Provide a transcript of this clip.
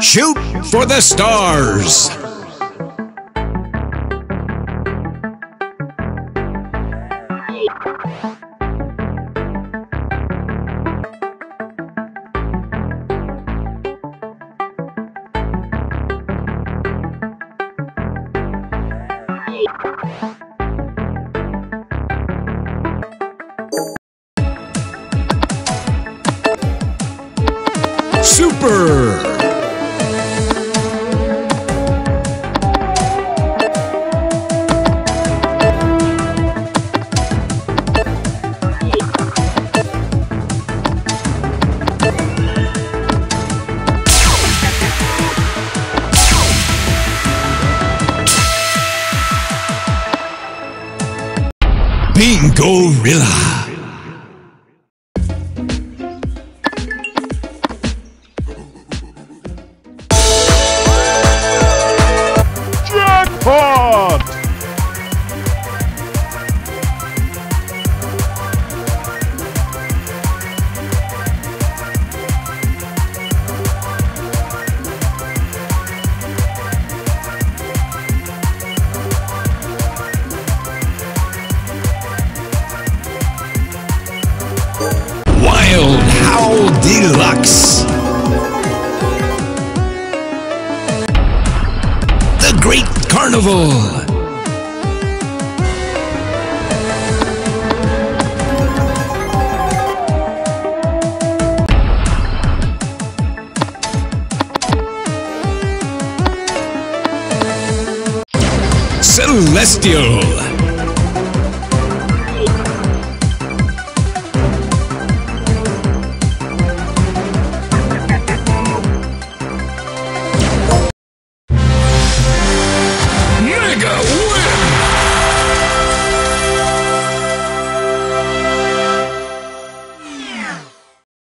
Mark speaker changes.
Speaker 1: Shoot for the stars! Super!
Speaker 2: Jackpot!
Speaker 1: Deluxe! The Great Carnival! Celestial!